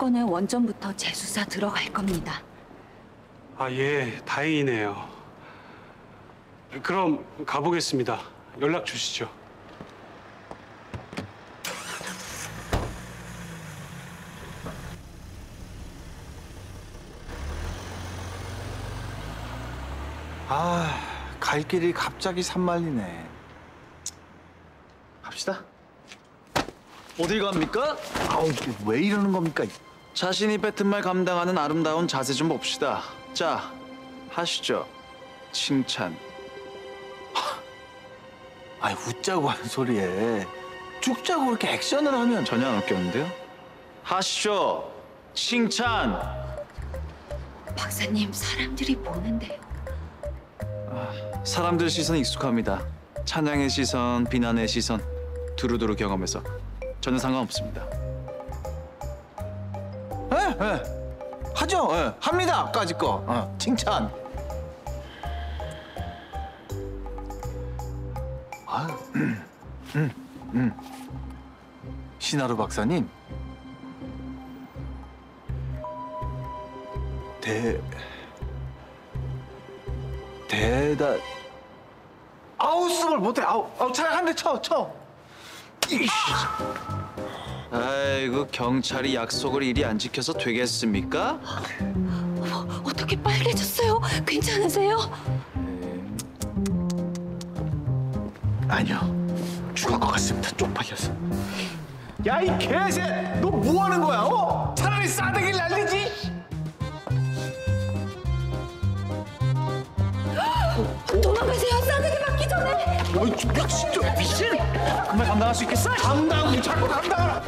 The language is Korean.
사건은 원전부터 재수사 들어갈 겁니다. 아, 예, 다행이네요. 그럼 가보겠습니다. 연락 주시죠. 아, 갈 길이 갑자기 산말리네. 갑시다. 어딜 갑니까? 아우, 왜 이러는 겁니까? 자신이 뱉은 말 감당하는 아름다운 자세 좀 봅시다. 자, 하시죠. 칭찬. 아이, 웃자고 하는 소리에 죽자고 그렇게 액션을 하면 전혀 안 웃겼는데요? 하시죠. 칭찬. 박사님, 사람들이 보는데요. 사람들 시선 익숙합니다. 찬양의 시선, 비난의 시선 두루두루 경험해서 전혀 상관없습니다. 예, 예. 하죠. 예. 합니다. 까짓 거. 어, 칭찬. 아유, 음, 음, 음. 신하루 박사님. 대 대다 아우스을 못해. 아우, 아우 차라리 한 대 쳐, 쳐. 이씨. 아 이고 경찰이 약속을 이리 안 지켜서 되겠습니까? 어떻게 빨개졌어요? 괜찮으세요? 아니요. 죽을 것 같습니다. 쪽팔려서. 야, 이 개새! 너 뭐 하는 거야, 어? 차라리 싸대기를 날리지? 도망가세요. 싸대기 맞기 전에. 어이, 진짜 미친! 담당할 수 있겠어? 감당, 자꾸 감당하라.